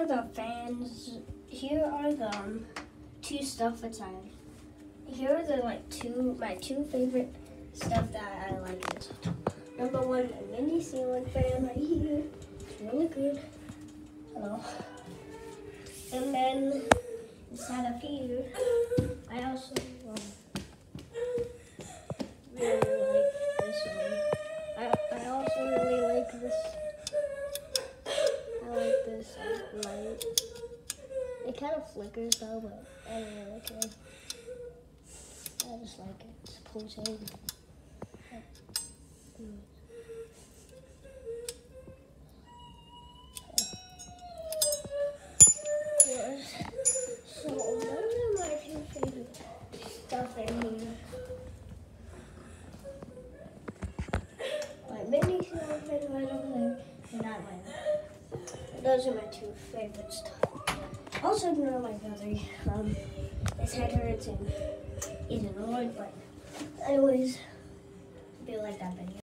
are the fans. Here are the um, two stuff inside. Here are the like two my two favorite stuff that I like. Number one, a mini ceiling fan right here. It's really good. Hello. And then inside of here, I also um, really like this one. I, I also really like this. I like this like, light. It kind of flickers though, but I don't really care. I just like it. It's pulsating. So those are my two favorite stuff in here. My over there, and that one. Those are my two favorite stuff. Also ignore my brother. Um, his head hurts and he's annoyed, but I always feel like that video.